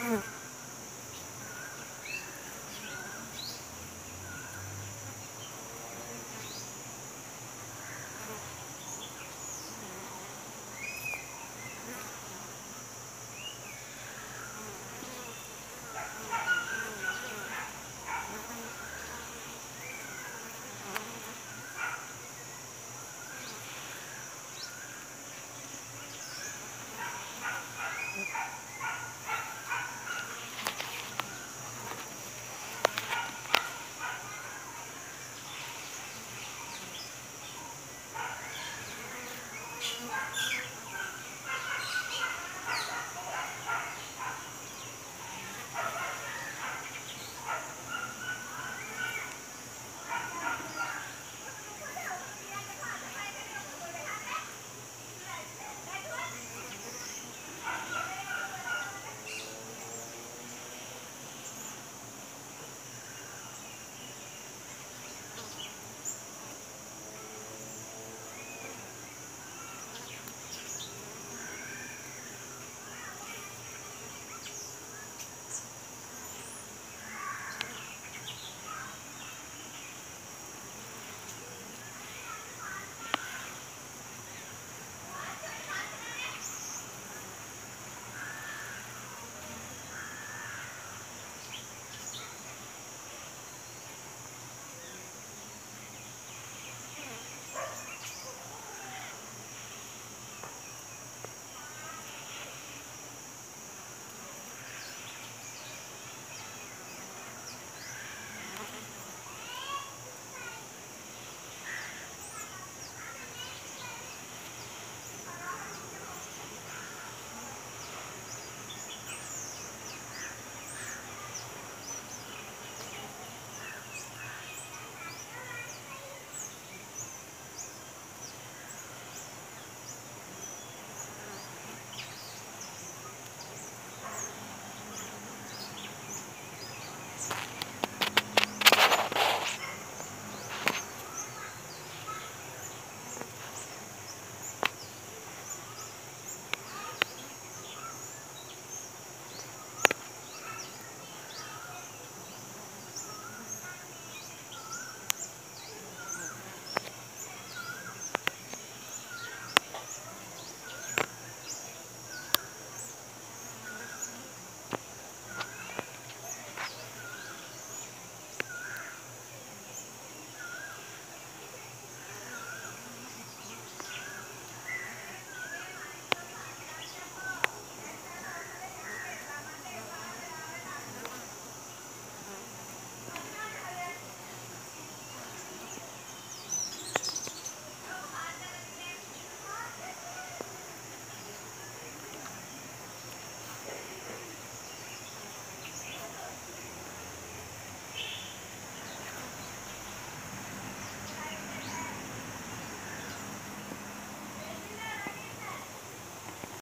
Mm-hmm.